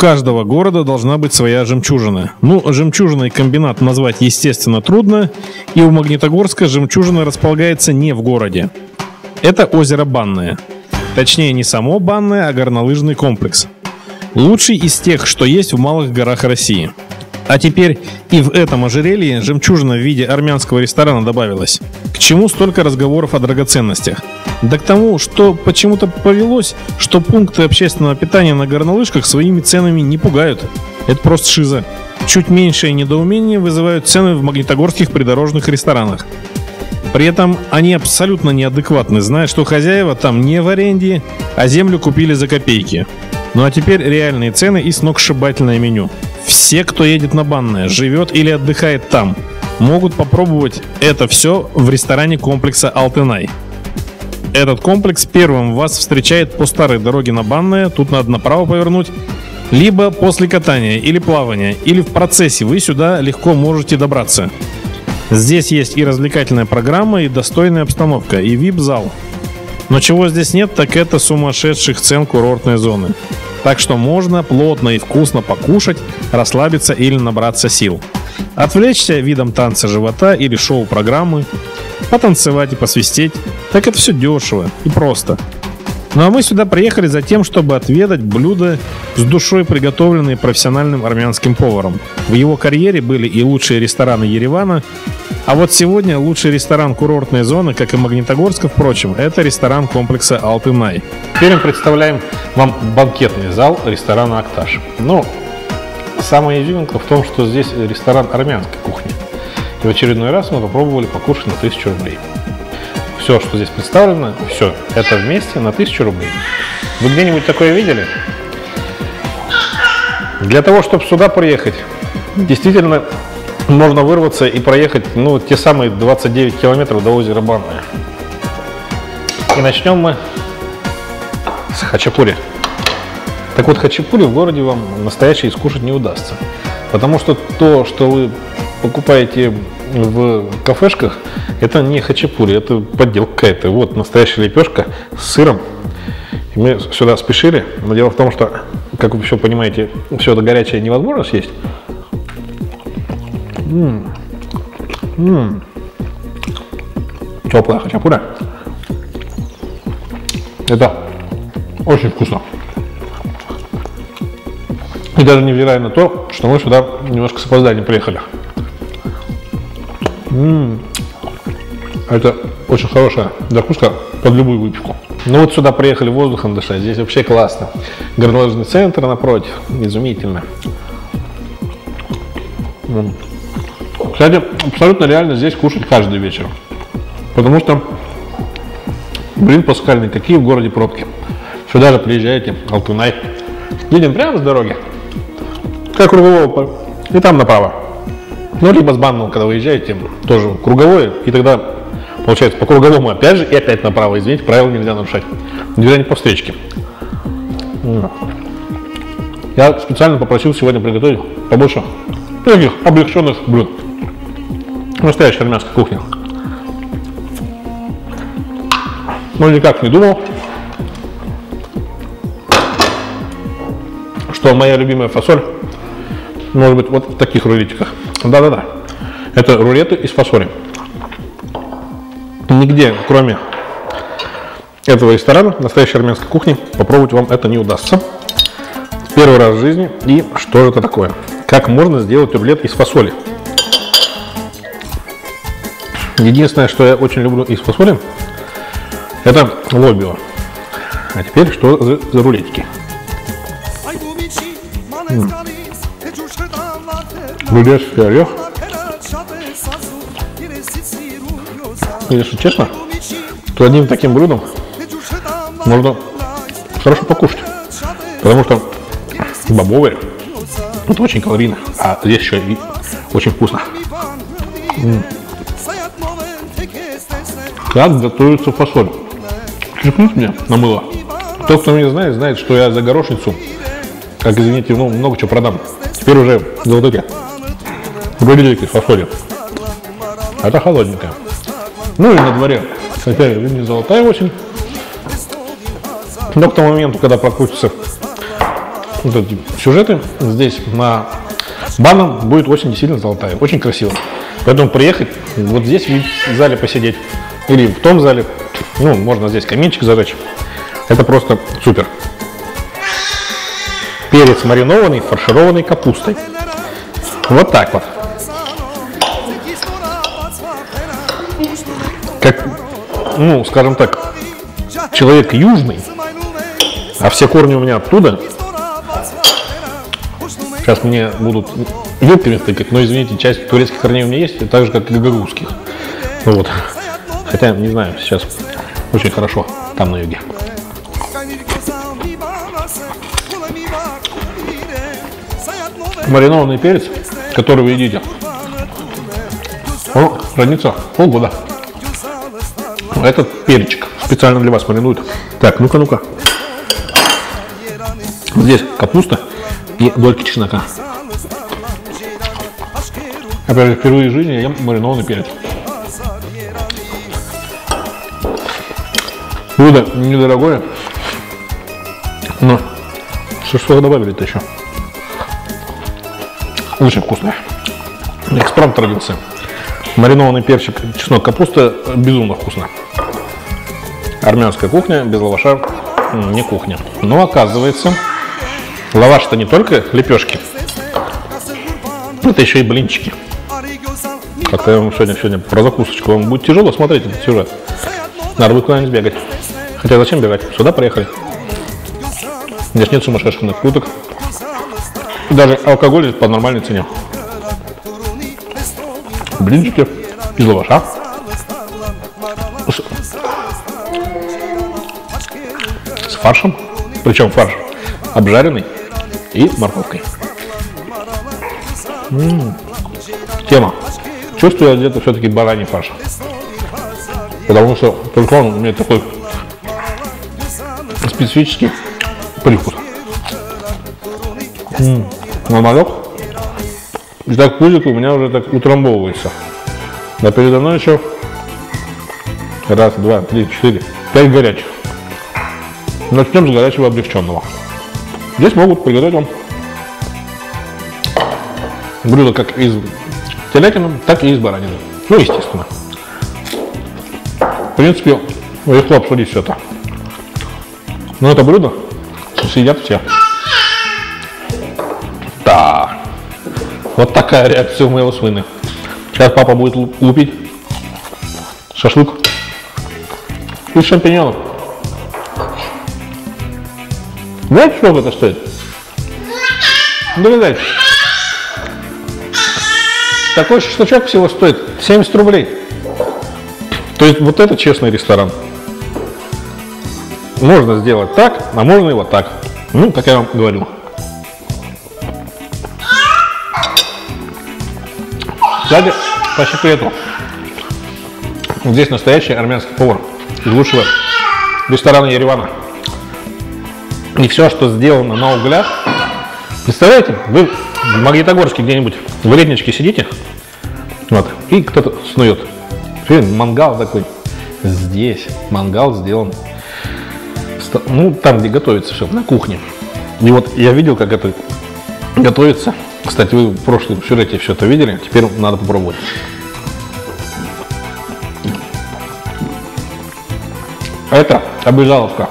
каждого города должна быть своя жемчужина. Ну, жемчужиной комбинат назвать, естественно, трудно, и у Магнитогорска жемчужина располагается не в городе. Это озеро Банное. Точнее, не само Банное, а горнолыжный комплекс. Лучший из тех, что есть в малых горах России. А теперь и в этом ожерелье жемчужина в виде армянского ресторана добавилась. К чему столько разговоров о драгоценностях? Да к тому, что почему-то повелось, что пункты общественного питания на горнолыжках своими ценами не пугают. Это просто шиза. Чуть меньшее недоумение вызывают цены в магнитогорских придорожных ресторанах. При этом они абсолютно неадекватны, зная, что хозяева там не в аренде, а землю купили за копейки. Ну а теперь реальные цены и сногсшибательное меню. Все, кто едет на банное, живет или отдыхает там, могут попробовать это все в ресторане комплекса Алтынай. Этот комплекс первым вас встречает по старой дороге на банное, тут надо направо повернуть, либо после катания или плавания, или в процессе вы сюда легко можете добраться. Здесь есть и развлекательная программа, и достойная обстановка, и VIP-зал. Но чего здесь нет, так это сумасшедших цен курортной зоны. Так что можно плотно и вкусно покушать, расслабиться или набраться сил. Отвлечься видом танца живота или шоу-программы, потанцевать и посвистеть. Так это все дешево и просто. Ну а мы сюда приехали за тем, чтобы отведать блюда с душой, приготовленные профессиональным армянским поваром. В его карьере были и лучшие рестораны Еревана, а вот сегодня лучший ресторан курортной зоны, как и Магнитогорска, впрочем, это ресторан комплекса Алтынай. Теперь мы представляем вам банкетный зал ресторана «Акташ». Но самая изюминка в том, что здесь ресторан армянской кухни. И в очередной раз мы попробовали покушать на 1000 рублей все, что здесь представлено, все, это вместе на 1000 рублей. Вы где-нибудь такое видели? Для того, чтобы сюда приехать, действительно можно вырваться и проехать ну, те самые 29 километров до озера Банное. И начнем мы с хачапури. Так вот, хачапури в городе вам настоящий скушать не удастся. Потому что то, что вы покупаете в кафешках, это не хачапури, это подделка какая-то. Вот настоящая лепешка с сыром. И мы сюда спешили, но дело в том, что, как вы все понимаете, все это горячее невозможно съесть. М-м. М-м. Теплая хачапура. Это очень вкусно. И даже невзирая на то, что мы сюда немножко с опозданием приехали. М-м. Это очень хорошая закуска под любую выпивку. Ну вот сюда приехали воздухом дышать, здесь вообще классно. Горнолыжный центр напротив, изумительно. Кстати, абсолютно реально здесь кушать каждый вечер. Потому что, блин, паскальный, какие в городе пробки. Сюда же приезжаете, Алтунай. Едем прямо с дороги, как кругового, и там направо. Ну, либо с банного, когда выезжаете, тоже круговое, и тогда получается по круговому опять же, и опять направо, извините, правила нельзя нарушать. Движение по встречке. Я специально попросил сегодня приготовить побольше таких облегченных блюд. Настоящая армянская кухня. Но никак не думал, что моя любимая фасоль может быть вот в таких рулетиках. Да-да-да. Это рулеты из фасоли. Нигде, кроме этого ресторана, настоящей армянской кухни, попробовать вам это не удастся. Первый раз в жизни. И что же это такое? Как можно сделать рулет из фасоли? Единственное, что я очень люблю из фасоли, это лобио. А теперь что за, за рулетики? М. Рулетский орех. Если честно, то одним таким блюдом можно хорошо покушать. Потому что бобовые это очень калорийно, а здесь еще и очень вкусно. М-м. Как готовится фасоль? Чекнуть мне на мыло. Тот, кто меня знает, знает, что я за горошницу, как извините, ну, много чего продам. Теперь уже за эти Гурильки фасоли. Это холодненькая. Ну и на дворе, хотя не золотая осень. Но к тому моменту, когда прокрутится вот эти сюжеты здесь на банном будет очень действительно золотая, очень красиво. Поэтому приехать, вот здесь в зале посидеть или в том зале, ну, можно здесь каминчик зажечь. Это просто супер. Перец маринованный, фаршированный капустой. Вот так вот. Как, ну, скажем так, человек южный, а все корни у меня оттуда. Сейчас мне будут юбками тыкать, но, извините, часть турецких корней у меня есть, так же, как и гагарузских. Вот. Хотя, не знаю, сейчас очень хорошо там на юге. Маринованный перец, который вы едите, он хранится полгода. Этот перчик специально для вас маринуют. Так, ну-ка, ну-ка. Здесь капуста и дольки чеснока. Опять же, впервые в жизни я ем маринованный перец. Блюдо недорогое, но что добавили-то еще? Очень вкусное. Экспромт родился. Маринованный перчик, чеснок, капуста безумно вкусно. Армянская кухня без лаваша не кухня. Но оказывается, лаваш-то не только лепешки, это еще и блинчики. Как-то я вам сегодня, сегодня про закусочку. Вам будет тяжело смотреть этот сюжет. Надо будет куда-нибудь бегать. Хотя зачем бегать? Сюда приехали. Здесь нет сумасшедших накруток. Даже алкоголь здесь по нормальной цене. Блинчики из лаваша. Фаршем. Причем фарш обжаренный и морковкой. М-м-м. Тема. Чувствую я где-то все-таки бараний фарш. Потому что только он имеет такой специфический привкус. М-м. И так пузик у меня уже так утрамбовывается. А передо мной еще раз, два, три, четыре, пять горячих. Начнем с горячего облегченного. Здесь могут приготовить вам блюдо как из телятины, так и из баранины. Ну, естественно. В принципе, легко обсудить все это. Но это блюдо съедят все. Да. Вот такая реакция у моего сына. Сейчас папа будет лупить шашлык из шампиньонов. Знаете, сколько это стоит? Догадайтесь. Такой шашлычок всего стоит 70 рублей. То есть вот это честный ресторан. Можно сделать так, а можно и вот так. Ну, как я вам говорю. Кстати, по секрету, здесь настоящий армянский повар из лучшего ресторана Еревана. И все, что сделано на углях, представляете, вы в Магнитогорске где-нибудь в летничке сидите, вот, и кто-то снует. Мангал такой. Здесь мангал сделан, ну, там, где готовится все, на кухне. И вот я видел, как это готовится. Кстати, вы в прошлом сюжете все это видели, теперь надо попробовать. Это обязаловка.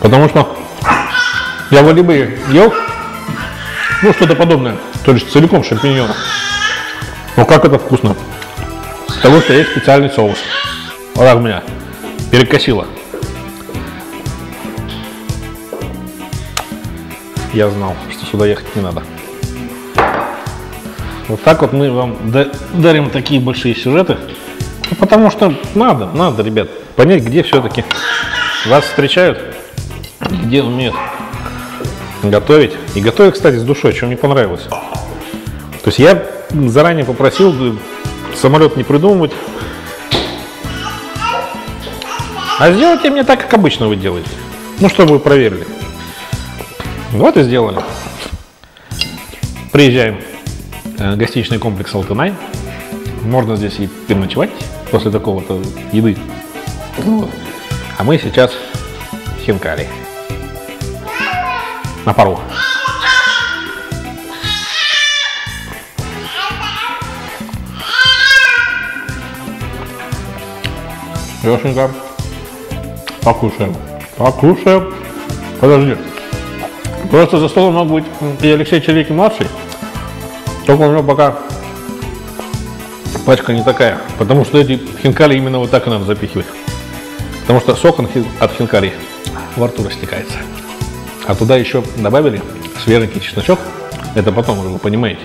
Потому что я вроде бы ел, ну, что-то подобное, то есть целиком шампиньона. Но как это вкусно. Того, что есть специальный соус. Вот так меня перекосило. Я знал, что сюда ехать не надо. Вот так вот мы вам дарим такие большие сюжеты. Потому что надо, надо, ребят, понять, где все-таки вас встречают, где умеют готовить. И готовить, кстати, с душой, что мне понравилось. То есть я заранее попросил самолет не придумывать. А сделайте мне так, как обычно вы делаете. Ну, чтобы вы проверили. Вот и сделали. Приезжаем в гостиничный комплекс Алтынай. Можно здесь и переночевать после такого-то еды. А мы сейчас хинкали на порог. Лешенька, покушаем. Покушаем. Подожди. Просто за столом мог быть и Алексей Черекин младший. Только у него пока пачка не такая. Потому что эти хинкали именно вот так и надо запихивать. Потому что сок от хинкали во рту растекается. А туда еще добавили свеженький чесночок, это потом уже вы понимаете.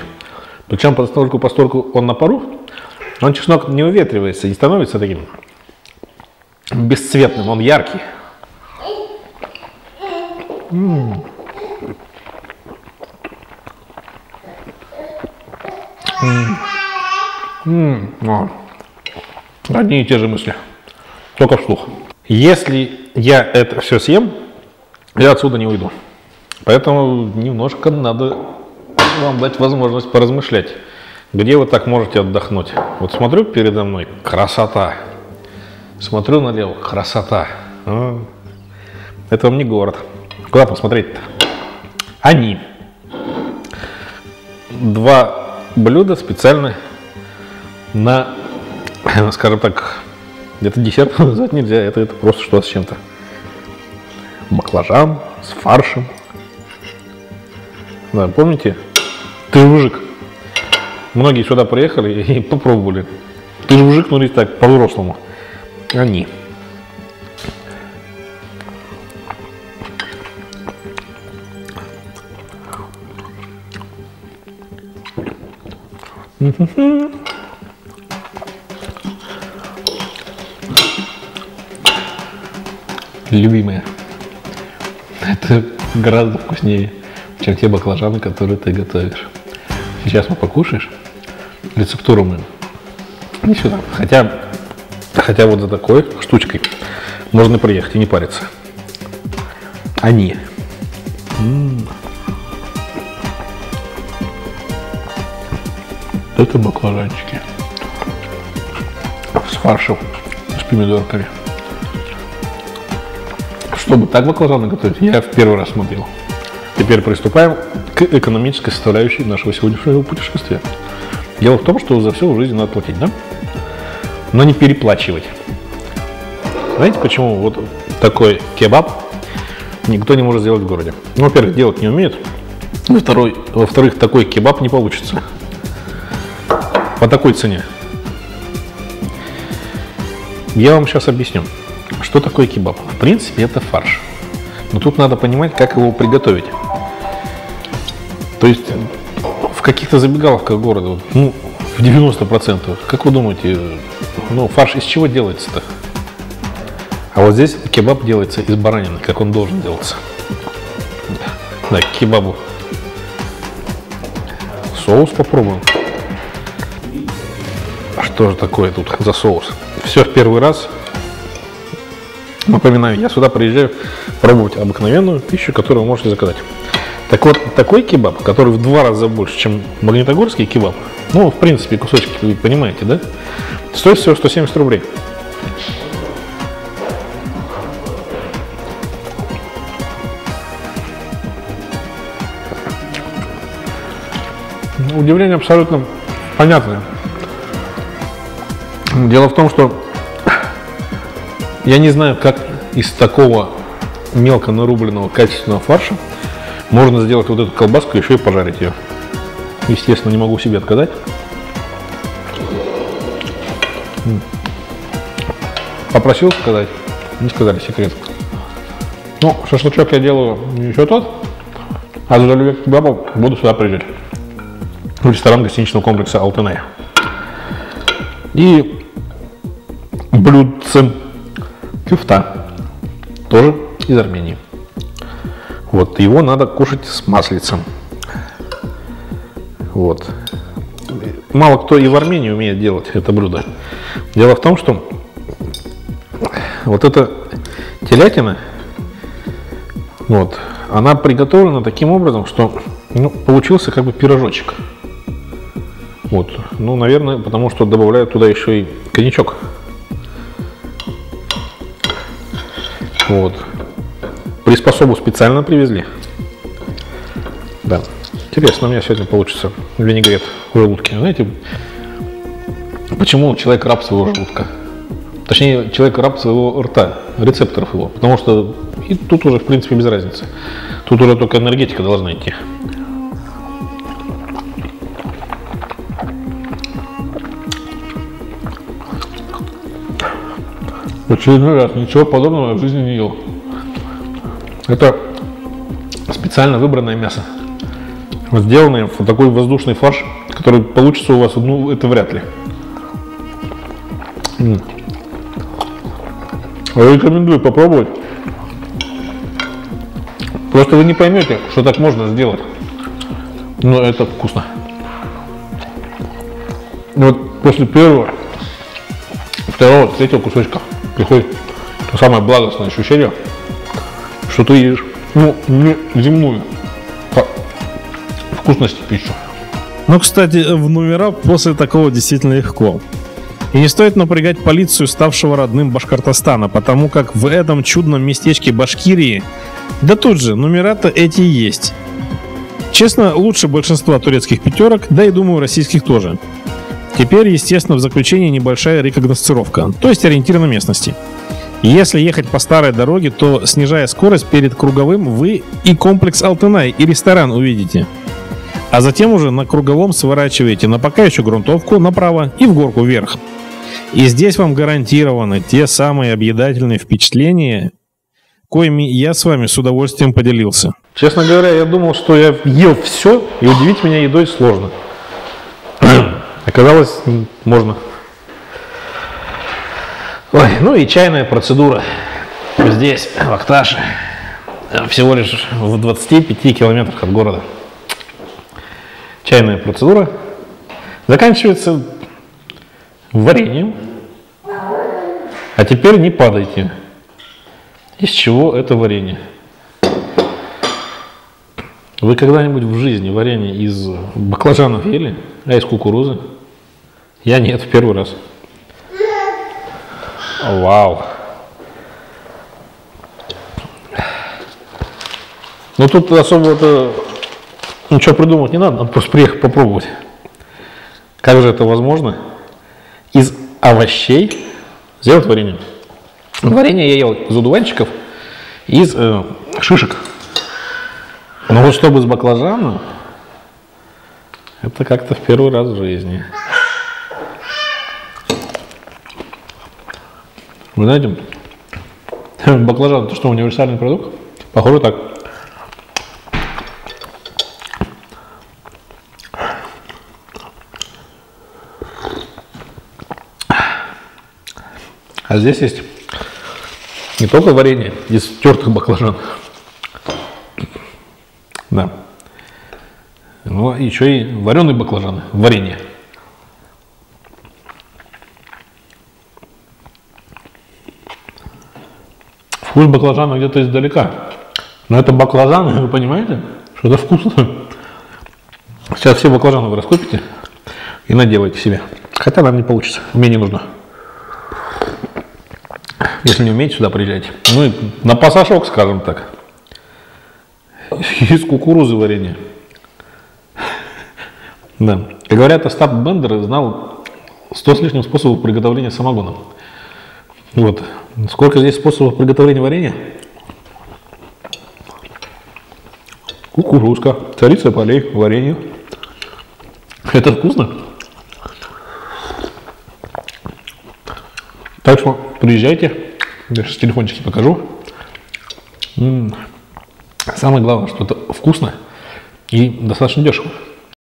Причем постольку, постольку он на пару, он чеснок не уветривается, не становится таким бесцветным, он яркий. М-м. М-м. Одни и те же мысли, только вслух. Если я это все съем, я отсюда не уйду. Поэтому немножко надо вам дать возможность поразмышлять. Где вы так можете отдохнуть? Вот смотрю передо мной, красота. Смотрю налево, красота. А, это вам не город. Куда посмотреть-то? Они. Два блюда специально на, скажем так, это десерт назвать нельзя, это, это просто что-то с чем-то. Баклажан с фаршем. Да, помните? Ты мужик. Многие сюда приехали и попробовали. Ты мужик, ну так, по-взрослому. Они. Любимые. Это гораздо вкуснее, чем те баклажаны, которые ты готовишь. Сейчас мы покушаешь. Рецептуру мы не сюда. Хотя, хотя вот за такой штучкой можно приехать и не париться. Они. Это баклажанчики. С фаршем, с помидорками. Чтобы так баклажаны готовить, я в первый раз смотрел. Теперь приступаем к экономической составляющей нашего сегодняшнего путешествия. Дело в том, что за все в жизни надо платить, да? Но не переплачивать. Знаете, почему вот такой кебаб никто не может сделать в городе? Ну, во-первых, делать не умеет. Во-вторых, во-вторых, такой кебаб не получится. По такой цене. Я вам сейчас объясню, что такое кебаб. В принципе, это фарш. Но тут надо понимать, как его приготовить. То есть в каких-то забегаловках города, ну, в 90%, как вы думаете, ну, фарш из чего делается-то? А вот здесь кебаб делается из баранины, как он должен делаться. Да, к кебабу. Соус попробуем. А что же такое тут за соус? Все в первый раз. Напоминаю, я сюда приезжаю пробовать обыкновенную пищу, которую вы можете заказать. Так вот, такой кебаб, который в два раза больше, чем магнитогорский кебаб, ну, в принципе, кусочки, вы понимаете, да? Стоит всего 170 рублей. Удивление абсолютно понятное. Дело в том, что я не знаю, как из такого мелко нарубленного качественного фарша можно сделать вот эту колбаску, еще и пожарить ее. Естественно, не могу себе отказать. Попросил сказать, не сказали секрет. Ну, шашлычок я делаю еще тот, а за любовь к буду сюда приезжать. В ресторан гостиничного комплекса Алтынай. И блюдце кюфта, тоже из Армении. Вот, его надо кушать с маслицем. Вот. Мало кто и в Армении умеет делать это блюдо. Дело в том, что вот эта телятина, вот, она приготовлена таким образом, что ну, получился как бы пирожочек. Вот, ну, наверное, потому что добавляют туда еще и коньячок. Вот. Приспособу специально привезли. Да. Интересно, у меня сегодня получится винегрет в желудке. Знаете, почему человек раб своего желудка? точнее, человек раб своего рта, рецепторов его, потому что и тут уже, в принципе, без разницы. Тут уже только энергетика должна идти. В очередной раз ничего подобного я в жизни не ел. Это специально выбранное мясо. Сделанное в такой воздушный фарш, который получится у вас, ну, это вряд ли. Рекомендую попробовать. Просто вы не поймете, что так можно сделать. Но это вкусно. Вот после первого, второго, третьего кусочка приходит то самое благостное ощущение, что ты ешь, ну, не земную по вкусности пищу. Ну, кстати, в номера после такого действительно легко. И не стоит напрягать полицию, ставшего родным Башкортостана, потому как в этом чудном местечке Башкирии, да тут же, номера-то эти есть. Честно, лучше большинства турецких пятерок, да и думаю российских тоже. Теперь, естественно, в заключение небольшая рекогносцировка, то есть ориентир на местности. Если ехать по старой дороге, то, снижая скорость перед круговым, вы и комплекс Алтынай, и ресторан увидите. А затем уже на круговом сворачиваете на пока еще грунтовку направо и в горку вверх. И здесь вам гарантированы те самые объедательные впечатления, коими я с вами с удовольствием поделился. Честно говоря, я думал, что я ел все, и удивить меня едой сложно. Оказалось, м, можно. Ой, ну и чайная процедура. Здесь, в Акташе, всего лишь в 25 километрах от города. Чайная процедура заканчивается вареньем. А теперь не падайте. Из чего это варенье? Вы когда-нибудь в жизни варенье из баклажанов ели? А из кукурузы? Я нет, в первый раз. Вау. Ну тут особо это ничего придумывать не надо, надо просто приехать попробовать. Как же это возможно? Из овощей сделать варенье. Варенье я ел из одуванчиков, из э, шишек. Но вот чтобы с баклажана, это как-то в первый раз в жизни. Вы знаете, баклажан, это что, универсальный продукт? Похоже так. А здесь есть не только варенье из тертых баклажан. Да. Но еще и вареные баклажаны, варенье. Вкус баклажана где-то издалека. Но это баклажаны, вы понимаете, что это вкусно. Сейчас все баклажаны вы раскупите и наделайте себе. Хотя нам не получится, мне не нужно. Если не умеете, сюда приезжайте. Ну и на пасашок, скажем так. Из кукурузы варенье. Да. Как говорят, Остап Бендер знал 100 с лишним способов приготовления самогона. Вот. Сколько здесь способов приготовления варенья? Кукурузка, царица полей, варенье. Это вкусно. Так что приезжайте, я сейчас телефончики покажу. Самое главное, что это вкусно и достаточно дешево.